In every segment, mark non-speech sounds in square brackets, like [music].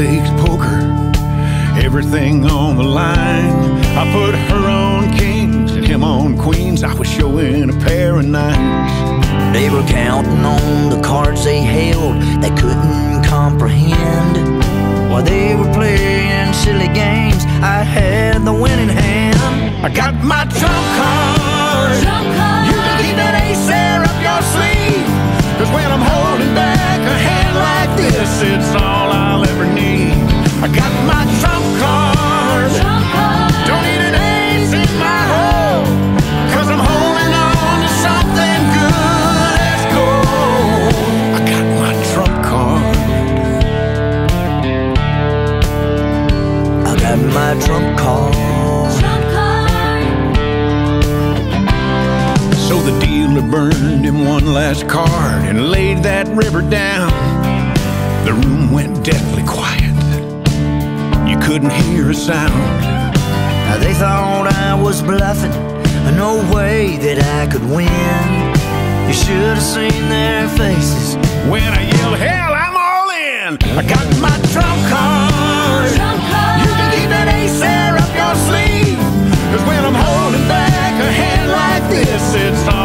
stakes poker, everything on the line. I put her on kings and him on queens. I was showing a pair of nines. They were counting on the cards they held they couldn't comprehend. While they were playing silly games, I had the winning hand. I got my trump card. You can keep that ace there up your sleeve. Cause when I'm holding back a hand like this, it's all last card and laid that river down. The room went deathly quiet. You couldn't hear a sound. Now they thought I was bluffing, no way that I could win. You should have seen their faces. When I yelled, hell, I'm all in. I got my trump card. You can keep that ace there up your sleeve. Cause when I'm holding back a hand like this, it's all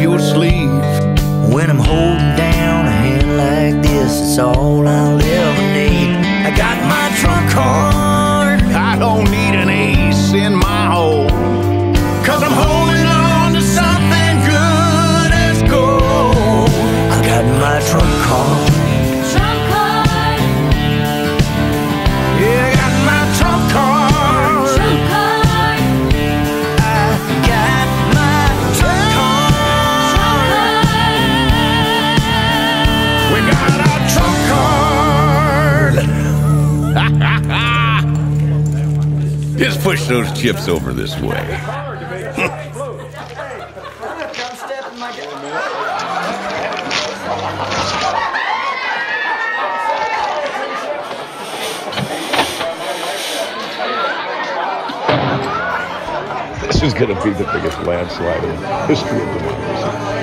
your sleeve. Just push those chips over this way. [laughs] This is going to be the biggest landslide in the history of democracy.